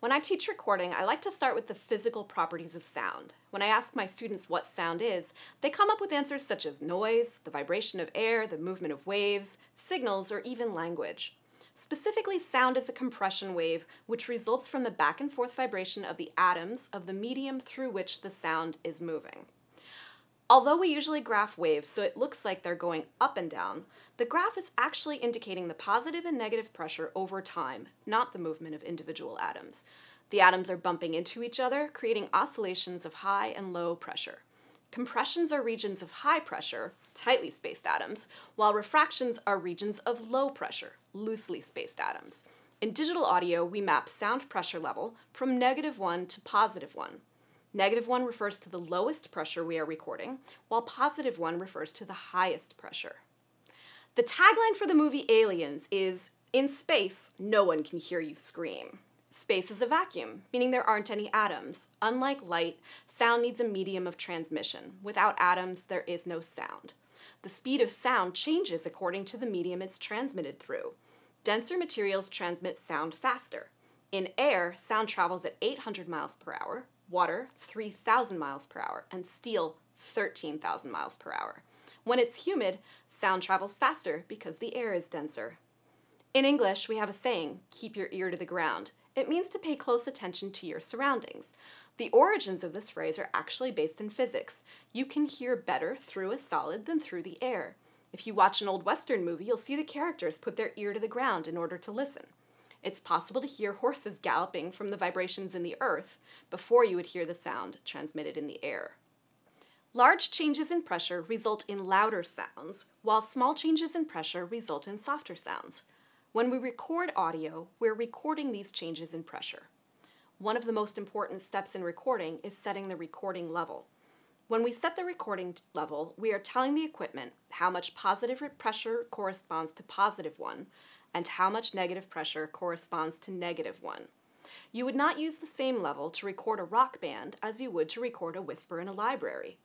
When I teach recording, I like to start with the physical properties of sound. When I ask my students what sound is, they come up with answers such as noise, the vibration of air, the movement of waves, signals, or even language. Specifically, sound is a compression wave which results from the back and forth vibration of the atoms of the medium through which the sound is moving. Although we usually graph waves so it looks like they're going up and down, the graph is actually indicating the positive and negative pressure over time, not the movement of individual atoms. The atoms are bumping into each other, creating oscillations of high and low pressure. Compressions are regions of high pressure, tightly spaced atoms, while rarefactions are regions of low pressure, loosely spaced atoms. In digital audio, we map sound pressure level from negative 1 to positive 1. Negative 1 refers to the lowest pressure we are recording, while positive 1 refers to the highest pressure. The tagline for the movie Aliens is In space, no one can hear you scream. Space is a vacuum, meaning there aren't any atoms. Unlike light, sound needs a medium of transmission. Without atoms, there is no sound. The speed of sound changes according to the medium it's transmitted through. Denser materials transmit sound faster. In air, sound travels at 800 miles per hour, water 3,000 miles per hour, and steel 13,000 miles per hour. When it's humid, sound travels faster because the air is denser. In English, we have a saying, keep your ear to the ground. It means to pay close attention to your surroundings. The origins of this phrase are actually based in physics. You can hear better through a solid than through the air. If you watch an old Western movie, you'll see the characters put their ear to the ground in order to listen. It's possible to hear horses galloping from the vibrations in the earth before you would hear the sound transmitted in the air. Large changes in pressure result in louder sounds, while small changes in pressure result in softer sounds. When we record audio, we're recording these changes in pressure. One of the most important steps in recording is setting the recording level. When we set the recording level, we are telling the equipment how much positive pressure corresponds to positive one, and how much negative pressure corresponds to negative 1. You would not use the same level to record a rock band as you would to record a whisper in a library.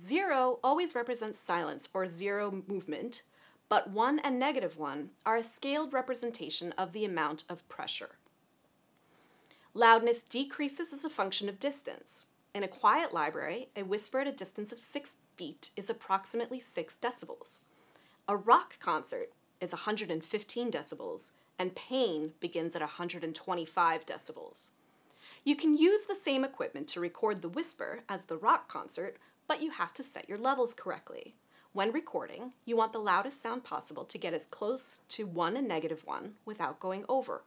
Zero always represents silence or zero movement, but 1 and negative 1 are a scaled representation of the amount of pressure. Loudness decreases as a function of distance. In a quiet library, a whisper at a distance of 6 feet is approximately 6 decibels. A rock concert is 115 decibels, and pain begins at 125 decibels. You can use the same equipment to record the whisper as the rock concert, but you have to set your levels correctly. When recording, you want the loudest sound possible to get as close to 1 and negative 1 without going over.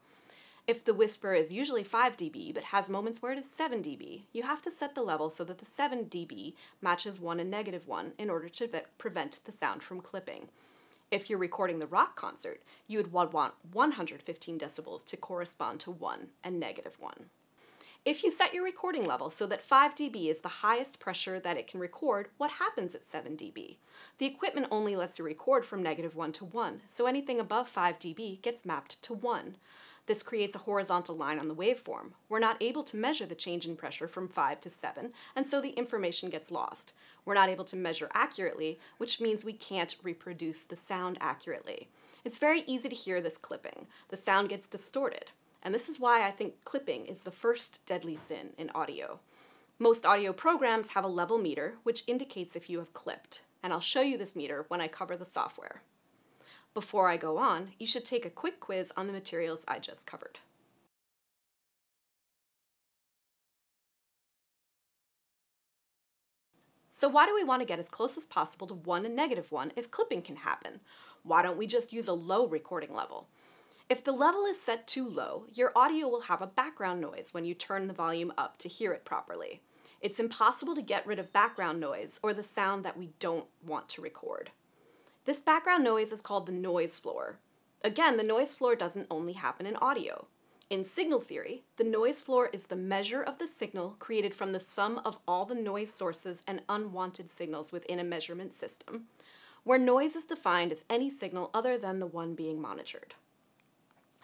If the whisper is usually 5 dB but has moments where it is 7 dB, you have to set the level so that the 7 dB matches 1 and negative 1 in order to prevent the sound from clipping. If you're recording the rock concert, you would want 115 decibels to correspond to 1 and negative 1. If you set your recording level so that 5 dB is the highest pressure that it can record, what happens at 7 dB? The equipment only lets you record from negative 1 to 1, so anything above 5 dB gets mapped to 1. This creates a horizontal line on the waveform. We're not able to measure the change in pressure from 5 to 7, and so the information gets lost. We're not able to measure accurately, which means we can't reproduce the sound accurately. It's very easy to hear this clipping. The sound gets distorted. And this is why I think clipping is the first deadly sin in audio. Most audio programs have a level meter, which indicates if you have clipped. And I'll show you this meter when I cover the software. Before I go on, you should take a quick quiz on the materials I just covered. So why do we want to get as close as possible to 1 and negative 1 if clipping can happen? Why don't we just use a low recording level? If the level is set too low, your audio will have a background noise when you turn the volume up to hear it properly. It's impossible to get rid of background noise or the sound that we don't want to record. This background noise is called the noise floor. Again, the noise floor doesn't only happen in audio. In signal theory, the noise floor is the measure of the signal created from the sum of all the noise sources and unwanted signals within a measurement system, where noise is defined as any signal other than the one being monitored.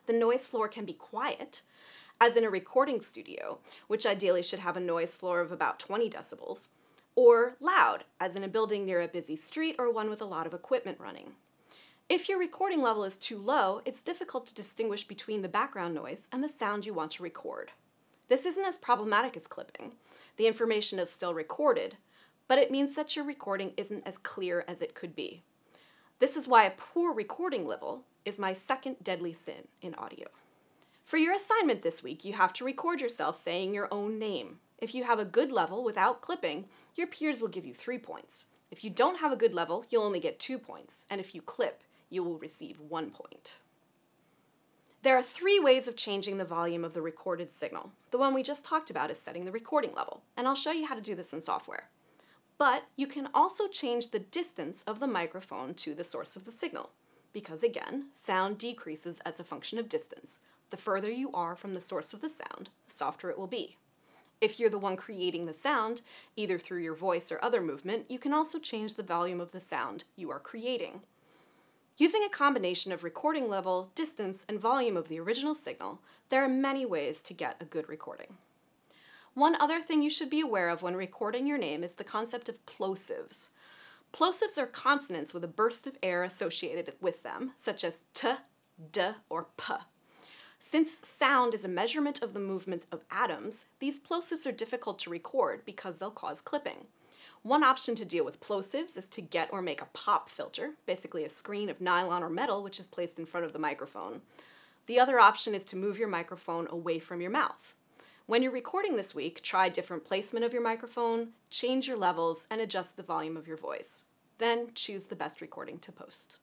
The noise floor can be quiet, as in a recording studio, which ideally should have a noise floor of about 20 decibels, or loud, as in a building near a busy street or one with a lot of equipment running. If your recording level is too low, it's difficult to distinguish between the background noise and the sound you want to record. This isn't as problematic as clipping. The information is still recorded, but it means that your recording isn't as clear as it could be. This is why a poor recording level is my second deadly sin in audio. For your assignment this week, you have to record yourself saying your own name. If you have a good level without clipping, your peers will give you three points. If you don't have a good level, you'll only get two points, and if you clip, you will receive one point. There are three ways of changing the volume of the recorded signal. The one we just talked about is setting the recording level, and I'll show you how to do this in software. But you can also change the distance of the microphone to the source of the signal, because again, sound decreases as a function of distance. The further you are from the source of the sound, the softer it will be. If you're the one creating the sound, either through your voice or other movement, you can also change the volume of the sound you are creating. Using a combination of recording level, distance, and volume of the original signal, there are many ways to get a good recording. One other thing you should be aware of when recording your name is the concept of plosives. Plosives are consonants with a burst of air associated with them, such as t, d, or p. Since sound is a measurement of the movements of atoms, these plosives are difficult to record because they'll cause clipping. One option to deal with plosives is to get or make a pop filter, basically a screen of nylon or metal which is placed in front of the microphone. The other option is to move your microphone away from your mouth. When you're recording this week, try different placement of your microphone, change your levels, and adjust the volume of your voice. Then choose the best recording to post.